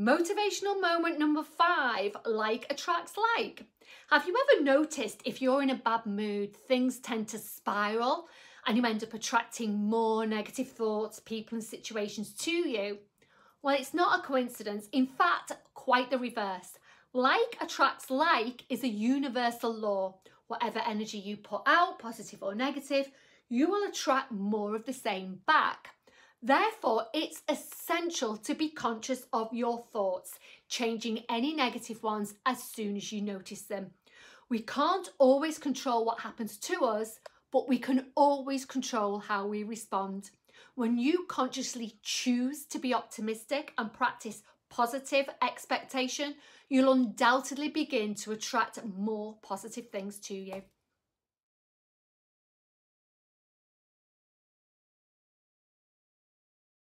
Motivational moment number five like attracts like. Have you ever noticed if you're in a bad mood, things tend to spiral and you end up attracting more negative thoughts, people, and situations to you? Well, it's not a coincidence. In fact, quite the reverse. Like attracts like is a universal law. Whatever energy you put out, positive or negative, you will attract more of the same back. Therefore, it's essential to be conscious of your thoughts, changing any negative ones as soon as you notice them. We can't always control what happens to us, but we can always control how we respond. When you consciously choose to be optimistic and practice positive expectation, you'll undoubtedly begin to attract more positive things to you.